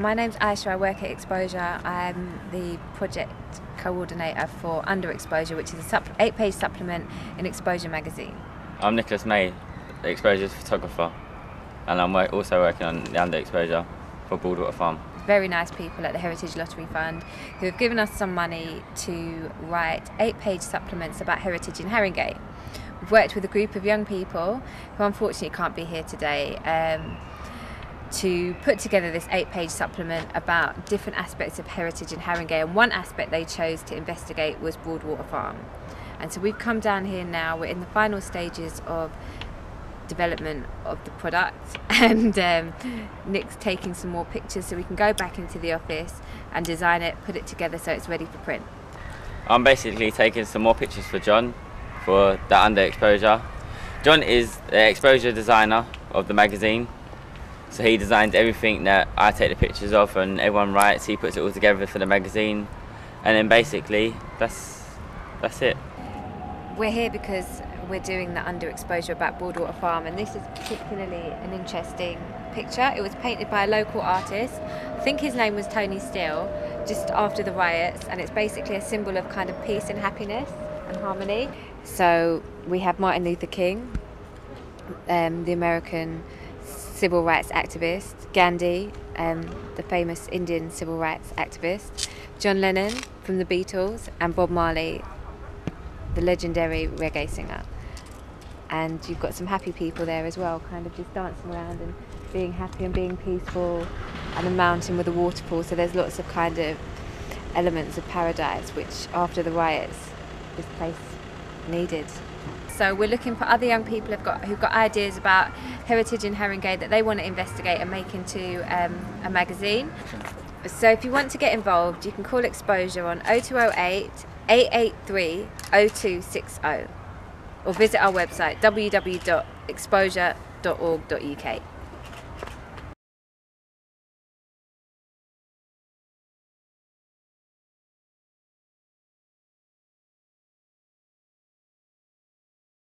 My name's Aisha, I work at Exposure. I'm the project coordinator for Under Exposure, which is an eight page supplement in Exposure magazine. I'm Nicholas May, Exposure's photographer, and I'm work- also working on the Under Exposure for Broadwater Farm. Very nice people at the Heritage Lottery Fund who have given us some money to write eight page supplements about heritage in Haringey. We've worked with a group of young people who unfortunately can't be here today. Um, to put together this eight page supplement about different aspects of heritage in Haringey and one aspect they chose to investigate was Broadwater Farm. And so we've come down here now, we're in the final stages of development of the product and um, Nick's taking some more pictures so we can go back into the office and design it, put it together so it's ready for print. I'm basically taking some more pictures for John for the Under Exposure. John is the exposure designer of the magazine, so he designs everything that I take the pictures of and everyone writes. He puts it all together for the magazine, and then basically that's that's it. We're here because we're doing the underexposure about Broadwater Farm, and this is particularly an interesting picture. It was painted by a local artist. I think his name was Tony Steele, just after the riots, and it's basically a symbol of kind of peace and happiness and harmony. So we have Martin Luther King, um, the American civil rights activist, Gandhi, um, the famous Indian civil rights activist, John Lennon from the Beatles, and Bob Marley, the legendary reggae singer. And you've got some happy people there as well, kind of just dancing around and being happy and being peaceful, and a mountain with a waterfall. So there's lots of kind of elements of paradise, which after the riots, this place needed. So we're looking for other young people who've got who've got ideas about heritage in Haringey that they want to investigate and make into um, a magazine. So if you want to get involved, you can call Exposure on 0208 883 0260 or visit our website www.exposure.org.uk.